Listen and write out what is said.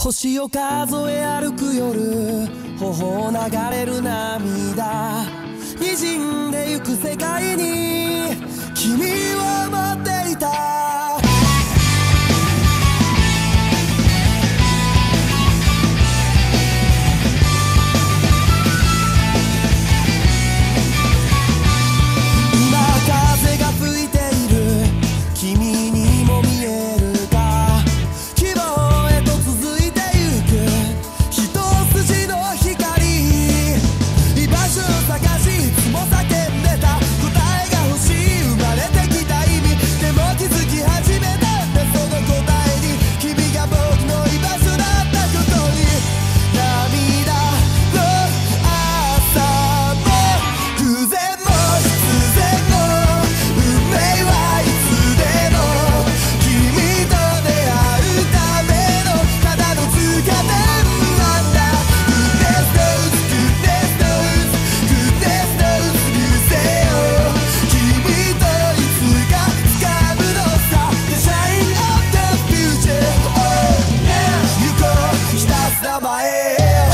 星を数え歩く夜頬を流れる涙。滲んでゆく世界 é.